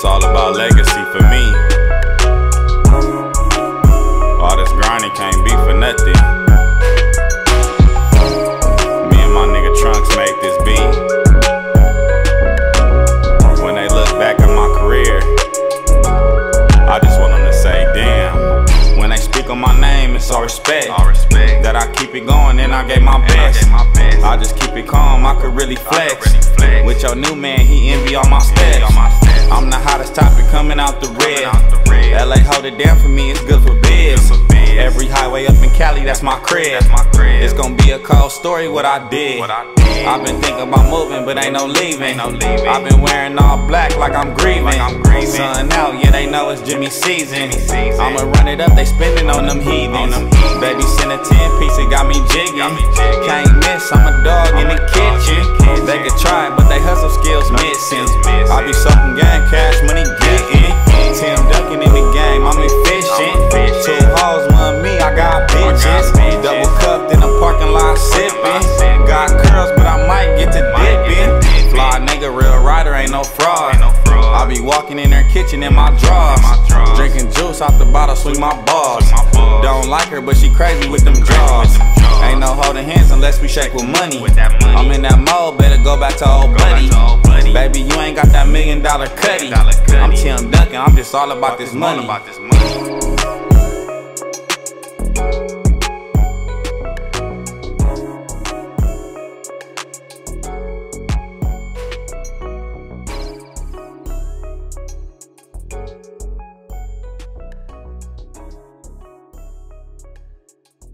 It's all about legacy for me. All this grinding can't be for nothing. Me and my nigga Trunks made this beat. When they look back at my career, I just want them to say, damn. When they speak on my name, it's all respect. All respect. That I keep it going and I gave my best. gave my best. I just keep it calm, I could really flex. could really flex. With your new man, he envy all my steps. Down for me, it's good for biz. Good for biz. Every highway up in Cali, that's my crib. That's my crib. It's gonna be a cold story what I did. I've been thinking about moving, but ain't no leaving. Ain't no leaving. I've been wearing all black like I'm grieving. Like I'm grieving. Sun out, yeah, they know it's Jimmy season. I'ma run it up, they spending on them heathens. Baby sent a 10 piece, it got me jigging. Can't miss, I'm a dog in the kitchen. in the kitchen. They could try, but they hustle skills missing. skills missing. I be soaking gang, cash ain't no fraud. Ain't no fraud. I be walking in her kitchen in my drawers. Drawers. Drinking juice out the bottle, swing my balls. My. Don't like her, but she crazy with them jaws. Ain't no holding hands unless we shake with money. With money. I'm in that mode, better go back to old Go back buddy. to old buddy. Baby, you ain't got that million dollar cutty. Dollar cutty. I'm Tim Duncan, I'm just all about this All about this money.